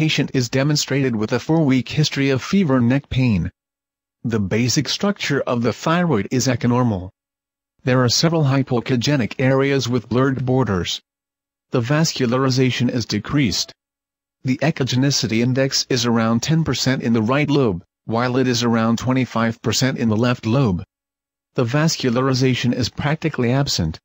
patient is demonstrated with a 4-week history of fever and neck pain. The basic structure of the thyroid is echonormal. There are several hypoechogenic areas with blurred borders. The vascularization is decreased. The echogenicity index is around 10% in the right lobe, while it is around 25% in the left lobe. The vascularization is practically absent,